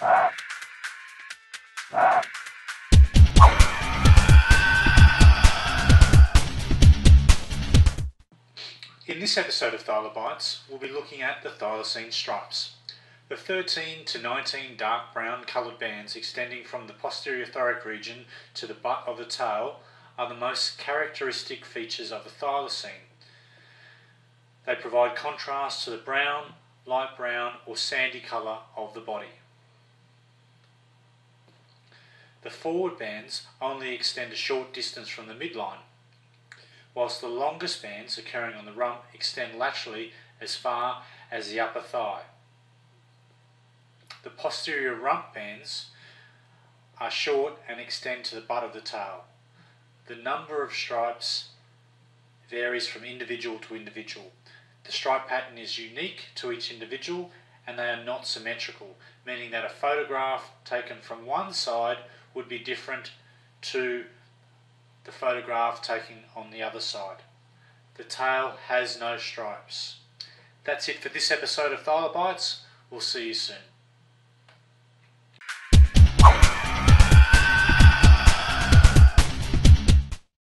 In this episode of Thyla Bites, we'll be looking at the thylacine stripes. The 13 to 19 dark brown coloured bands extending from the posterior thoracic region to the butt of the tail are the most characteristic features of the thylacine. They provide contrast to the brown, light brown or sandy colour of the body. The forward bands only extend a short distance from the midline whilst the longest bands occurring on the rump extend laterally as far as the upper thigh. The posterior rump bands are short and extend to the butt of the tail. The number of stripes varies from individual to individual. The stripe pattern is unique to each individual and they are not symmetrical, meaning that a photograph taken from one side would be different to the photograph taken on the other side. The tail has no stripes. That's it for this episode of Thyla Bites. We'll see you soon.